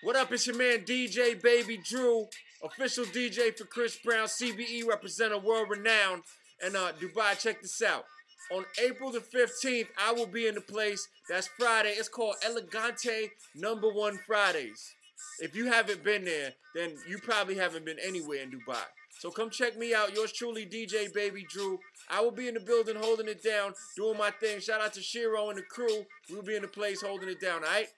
What up? It's your man DJ Babey Drew, official DJ for Chris Brown, CBE representative, world renowned. And uh, Dubai, check this out. On April the 15th, I will be in the place. That's Friday. It's called Elegante Number One Fridays. If you haven't been there, then you probably haven't been anywhere in Dubai. So come check me out. Yours truly, DJ Babey Drew. I will be in the building holding it down, doing my thing. Shout out to Shero and the crew. We'll be in the place holding it down, all right?